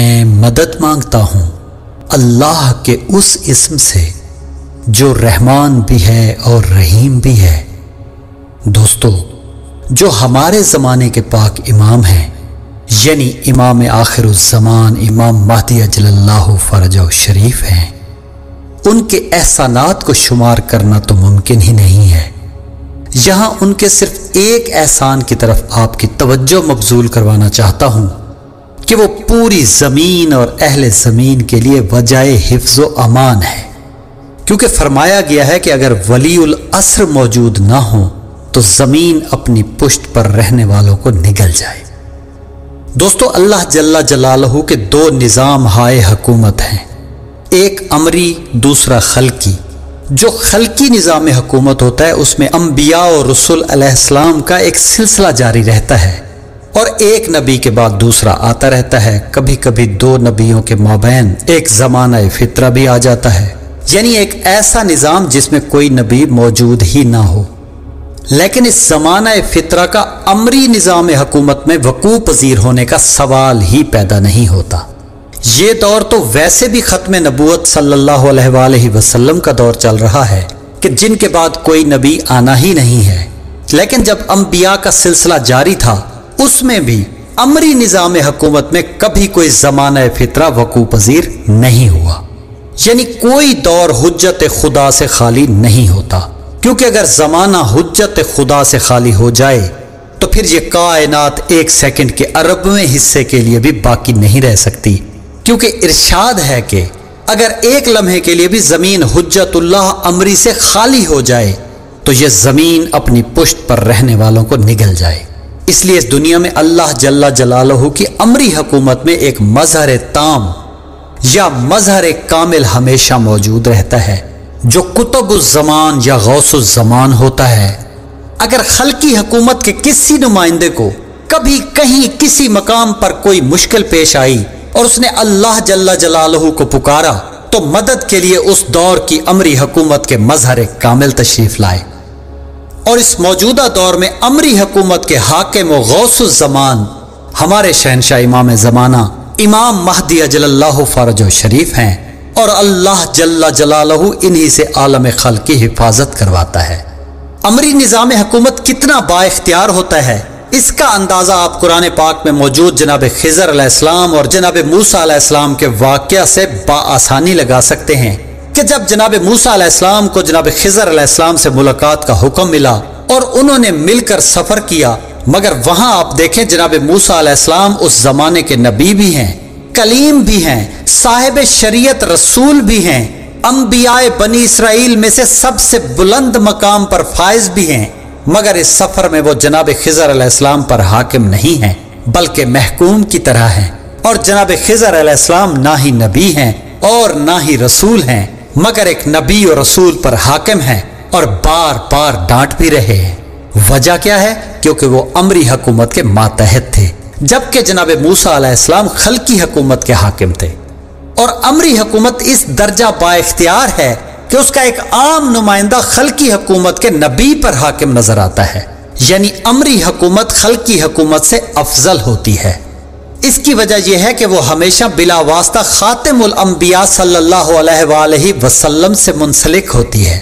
मैं मदद माँगता हूँ अल्लाह के उस इसम से, जो रहमान भी है और रहीम भी है। दोस्तों, जो हमारे ज़माने के पाक इमाम हैं, यानी इमाम आखिर ज़मान, इमाम महदी अजल्ला फ़रज शरीफ हैं, उनके एहसानात को शुमार करना तो मुमकिन ही नहीं है। यहाँ उनके सिर्फ़ एक एहसान की तरफ़ आपकी तवज्जो मबजूल करवाना चाहता हूँ। कि वो पूरी ज़मीन और अहल ज़मीन के लिए वजह हिफ्ज अमान है। क्योंकि फरमाया गया है कि अगर वलीउल असर मौजूद ना हो तो ज़मीन अपनी पुष्ट पर रहने वालों को निगल जाए। दोस्तों, अल्लाह जल्ला जलालहू के दो निज़ाम हाय हकूमत हैं। एक अमरी, दूसरा खलकी। जो खलकी निज़ाम हुकूमत होता है, उसमें अम्बिया और रसुल का एक सिलसिला जारी रहता है। और एक नबी के बाद दूसरा आता रहता है। कभी कभी दो नबियों के माबैन, एक जमाना फितरा भी आ जाता है। यानी एक ऐसा निज़ाम जिसमें कोई नबी मौजूद ही ना हो। लेकिन इस जमाना फितरा का अमरी निज़ाम हुकूमत में वकू पजीर होने का सवाल ही पैदा नहीं होता। ये दौर तो वैसे भी ख़त्म नबूत सल्लल्लाहु का दौर चल रहा है कि जिनके बाद कोई नबी आना ही नहीं है। लेकिन जब अम्बिया का सिलसिला जारी था उसमें भी अमरी निज़ाम हुकूमत में कभी कोई जमाना फितरा वकू पजीर नहीं हुआ। यानी कोई दौर हजत खुदा से खाली नहीं होता। क्योंकि अगर जमाना हजत खुदा से खाली हो जाए तो फिर ये कायनात एक सेकंड के अरबवें हिस्से के लिए भी बाकी नहीं रह सकती। क्योंकि इरशाद है कि अगर एक लम्हे के लिए भी ज़मीन हुज्जतुल्लाह अमरी से खाली हो जाए तो यह ज़मीन अपनी पुष्ट पर रहने वालों को निगल जाए। इसलिए इस दुनिया में अल्लाह जल्ला जलालहू की अमरी हुकूमत में एक मजहर ताम या मजहर कामिल हमेशा मौजूद रहता है, जो कुतुबुज़मान या गौसुज़मान होता है। अगर खलकी हुकूमत के किसी नुमाइंदे को कभी कहीं किसी मकाम पर कोई मुश्किल पेश आई और उसने अल्लाह जल्ला जलालहू को पुकारा तो मदद के लिए उस दौर की अमरी हुकूमत के मजहर कामिल तशरीफ़ लाए। और इस मौजूदा दौर में अमरी हुकूमत के हाकिम गौसुज़मान हमारे शहनशाह इमाम ज़माना, इमाम महदी अजल्ला फ़रज शरीफ हैं और अल्लाह जल्ला जलालहू इन्हीं से आलम खल की हिफाजत करवाता है। अमरी निज़ाम हुकूमत कितना बाख्तियार होता है, इसका अंदाज़ा आप कुरान पाक में मौजूद जनाब खिजर और जनाब मूसा के वाक़ से बासानी लगा सकते हैं। कि जब जनाब मूसा अलैहिस्सलाम को जनाब खिजर अलैहिस्सलाम से मुलाकात का हुक्म मिला और उन्होंने मिलकर सफ़र किया, मगर वहाँ आप देखें जनाब मूसा अलैहिस्सलाम उस जमाने के नबी भी हैं, कलीम भी हैं, साहिब शरीयत रसूल भी हैं अम्बियाए बनी इसराइल में से सबसे बुलंद मकाम पर फायज भी हैं, मगर इस सफ़र में वो जनाब खिजर अलैहिस्सलाम पर हाकिम नहीं हैं, बल्कि महकूम की तरह हैं और जनाब खिजर अलैहिस्सलाम ना ही नबी हैं और ना ही रसूल हैं। मगर एक नबी और रसूल पर हाकिम हैं और बार बार डांट भी रहे हैं। वजह क्या है? क्योंकि वो अमरी हकूमत के मातहत थे, जबकि जनाब मूसा अलैहिस्सलाम खल की हुकूमत के हाकिम थे। और अमरी हकूमत इस दर्जा बाख्तियार है कि उसका एक आम नुमाइंदा खल हकूमत के नबी पर हाकिम नज़र आता है। यानी अमरी हकूमत खल हकूमत से अफजल होती है। इसकी वजह यह है कि वो हमेशा बिला वास्ता खातिमुलम्बिया सल्लल्लाहु अलैहि वसल्लम से मुंसलिक होती है।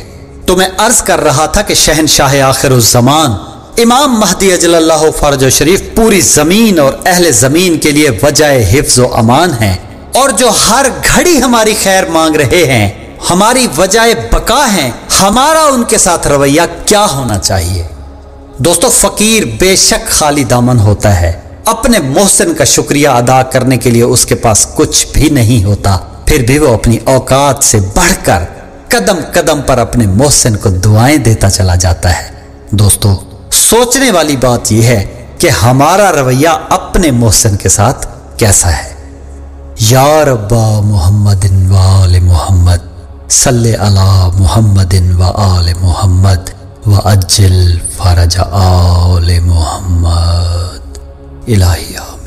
तो मैं अर्ज़ कर रहा था कि शहनशाह आखिर जमान इमाम महदी अजल्ला फ़र्ज़ शरीफ पूरी ज़मीन और अहल ज़मीन के लिए वजह हिफ्ज अमान है और जो हर घड़ी हमारी खैर मांग रहे हैं, हमारी वजह बका है, हमारा उनके साथ रवैया क्या होना चाहिए? दोस्तों, फ़कीर बेशक खाली दामन होता है। अपने मोहसिन का शुक्रिया अदा करने के लिए उसके पास कुछ भी नहीं होता। फिर भी वो अपनी औकात से बढ़कर कदम कदम पर अपने मोहसिन को दुआएँ देता चला जाता है। दोस्तों, सोचने वाली बात यह है कि हमारा रवैया अपने मोहसिन के साथ कैसा है। या रब्बा मोहम्मद वाल मोहम्मद, सल्ले अला मोहम्मद व आल मोहम्मद, व अज्जल फरज आल मोहम्मद। इलाहिया।